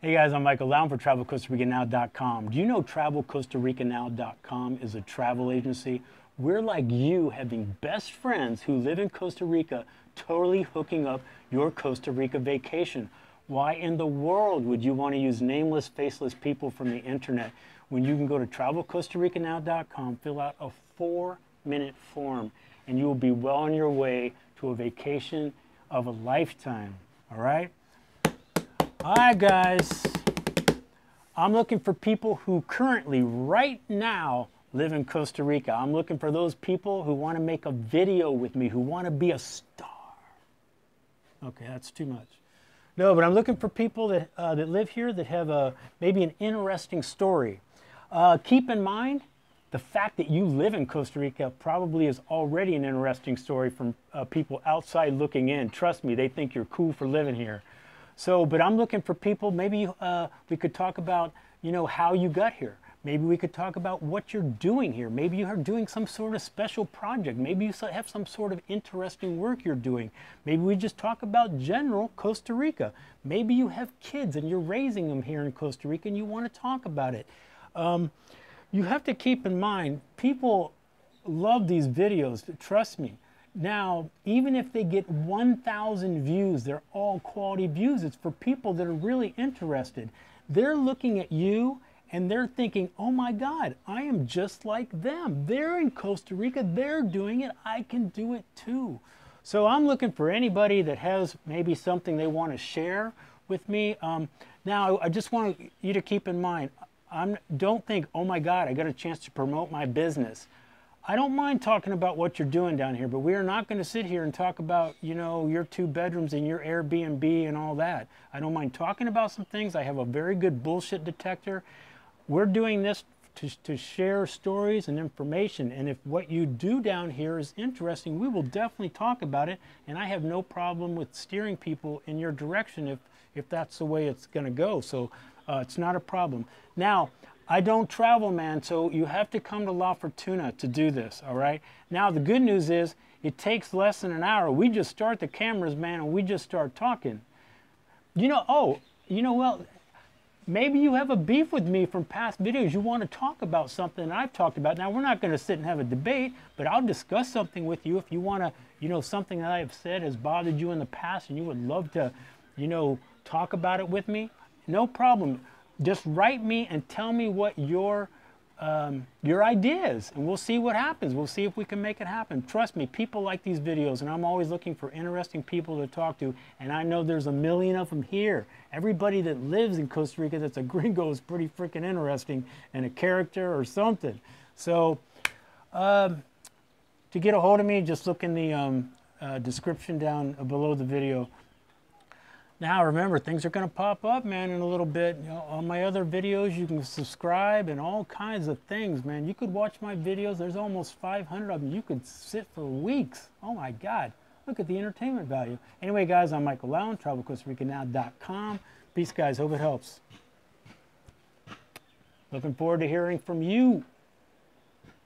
Hey guys, I'm Michael Alan for TravelCostaRicaNow.com. Do you know TravelCostaRicaNow.com is a travel agency? We're like you having best friends who live in Costa Rica, totally hooking up your Costa Rica vacation. Why in the world would you want to use nameless, faceless people from the internet when you can go to TravelCostaRicaNow.com, fill out a four minute form, and you will be well on your way to a vacation of a lifetime. All right? Hi guys. I'm looking for people who currently, right now, live in Costa Rica. I'm looking for those people who want to make a video with me, who want to be a star. Okay, that's too much. No, but I'm looking for people that, uh, that live here that have a, maybe an interesting story. Uh, keep in mind, the fact that you live in Costa Rica probably is already an interesting story from uh, people outside looking in. Trust me, they think you're cool for living here. So, but I'm looking for people, maybe uh, we could talk about, you know, how you got here. Maybe we could talk about what you're doing here. Maybe you are doing some sort of special project. Maybe you have some sort of interesting work you're doing. Maybe we just talk about general Costa Rica. Maybe you have kids and you're raising them here in Costa Rica and you want to talk about it. Um, you have to keep in mind, people love these videos, trust me. Now, even if they get 1,000 views, they're all quality views. It's for people that are really interested. They're looking at you and they're thinking, oh my God, I am just like them. They're in Costa Rica, they're doing it, I can do it too. So I'm looking for anybody that has maybe something they want to share with me. Um, now, I just want you to keep in mind, I'm, don't think, oh my God, I got a chance to promote my business. I don't mind talking about what you're doing down here, but we are not going to sit here and talk about, you know, your two bedrooms and your Airbnb and all that. I don't mind talking about some things. I have a very good bullshit detector. We're doing this to, to share stories and information. And if what you do down here is interesting, we will definitely talk about it. And I have no problem with steering people in your direction if, if that's the way it's going to go. So uh, it's not a problem. Now, I don't travel, man, so you have to come to La Fortuna to do this, all right? Now, the good news is it takes less than an hour. We just start the cameras, man, and we just start talking. You know, oh, you know, well, maybe you have a beef with me from past videos. You want to talk about something I've talked about. Now, we're not going to sit and have a debate, but I'll discuss something with you if you want to, you know, something that I have said has bothered you in the past and you would love to, you know, talk about it with me. No problem. Just write me and tell me what your um, your ideas, and we'll see what happens. We'll see if we can make it happen. Trust me, people like these videos, and I'm always looking for interesting people to talk to, and I know there's a million of them here. Everybody that lives in Costa Rica that's a gringo is pretty freaking interesting and a character or something. So, um, to get a hold of me, just look in the um, uh, description down below the video. Now remember, things are going to pop up, man, in a little bit. You know, on my other videos, you can subscribe and all kinds of things, man. You could watch my videos. There's almost 500 of them. You could sit for weeks. Oh, my God. Look at the entertainment value. Anyway, guys, I'm Michael Alan, TravelCostaRicaNow.com. Peace, guys. Hope it helps. Looking forward to hearing from you.